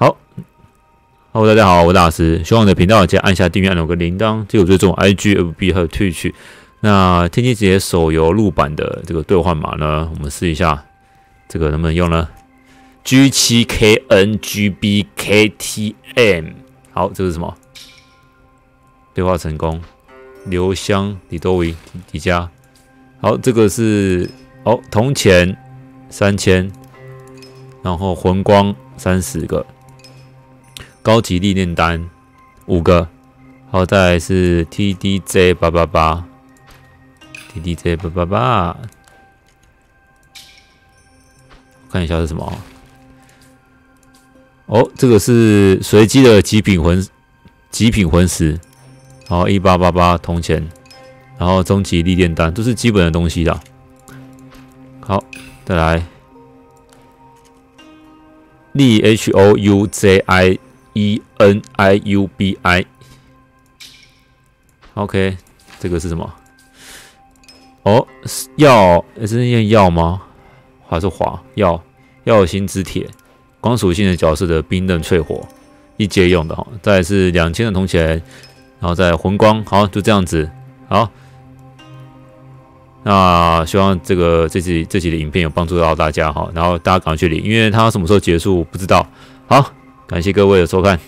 好，Hello，大家好，我是大师，希望你的频道记得按下订阅按钮跟铃铛，记得追踪 IG、FB 还有 Twitch。那天机节手游录版的这个兑换码呢，我们试一下，这个能不能用呢？G 七 KNGBKTM，好，这是什么？对话成功，刘香李多维迪迦，好，这个是哦，铜钱三千，然后魂光三十个，高级历练单五个，好，再来是 TDJ 八八八。，T D J 八八八，看一下是什么？哦，这个是随机的极品魂，极品魂石，然后一八八八铜钱，然后终极历练单，都是基本的东西的。好，再来，力 H O U J I E N I U B I，OK，这个是什么？哦，药是念药吗？还是华药？药心之铁，光属性的角色的冰刃淬火，一阶用的哈。再是两千的铜钱，然后再魂光，好，就这样子。好，那希望这个这集这集的影片有帮助到大家哈。然后大家赶快去领，因为它什么时候结束不知道。好，感谢各位的收看。